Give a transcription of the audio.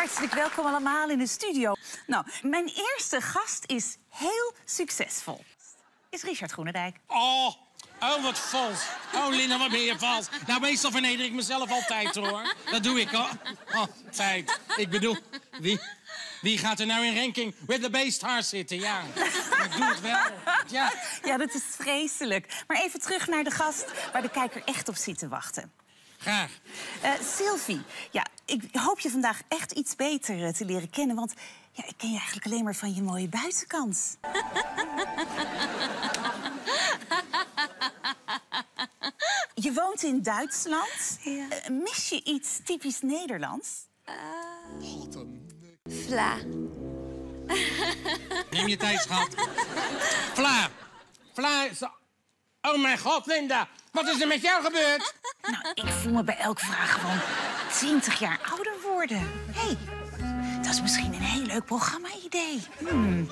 Hartelijk welkom allemaal in de studio. Nou, mijn eerste gast is heel succesvol. Is Richard Groenendijk. Oh, oh, wat vals. Oh, Linda, wat ben je vals. Nou, meestal verneder ik mezelf altijd, hoor. Dat doe ik, hoor. Altijd. Ik bedoel, wie, wie gaat er nou in ranking with the base star zitten? Ja, ik doe het wel. Ja. Ja, dat is vreselijk. Maar even terug naar de gast waar de kijker echt op zit te wachten. Graag. Eh, Sylvie, ja, ik hoop je vandaag echt iets beter eh, te leren kennen. Want ja, ik ken je eigenlijk alleen maar van je mooie buitenkant. je woont in Duitsland. Ja. Eh, mis je iets typisch Nederlands? Vla. Neem je tijd, schat. Vla. Vla is... Oh mijn god, Linda. Wat is er met jou gebeurd? Nou, ik voel me bij elke vraag gewoon 20 jaar ouder worden. Hey, dat is misschien een heel leuk programma-idee. Hmm.